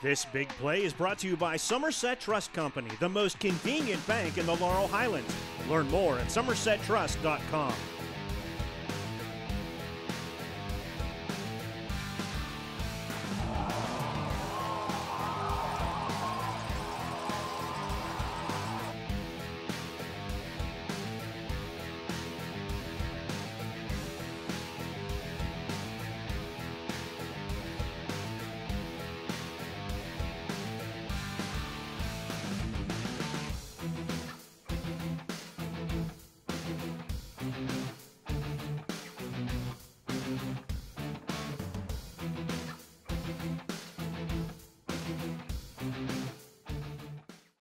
This big play is brought to you by Somerset Trust Company, the most convenient bank in the Laurel Highlands. Learn more at somersettrust.com.